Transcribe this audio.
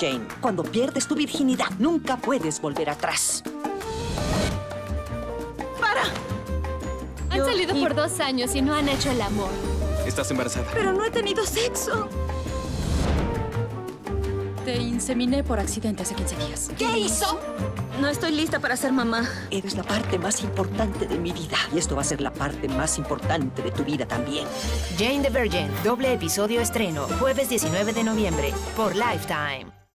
Jane, cuando pierdes tu virginidad, nunca puedes volver atrás. ¡Para! Han salido por dos años y no han hecho el amor. Estás embarazada. Pero no he tenido sexo. Te inseminé por accidente hace 15 días. ¿Qué hizo? No estoy lista para ser mamá. Eres la parte más importante de mi vida. Y esto va a ser la parte más importante de tu vida también. Jane the Virgin, doble episodio estreno, jueves 19 de noviembre, por Lifetime.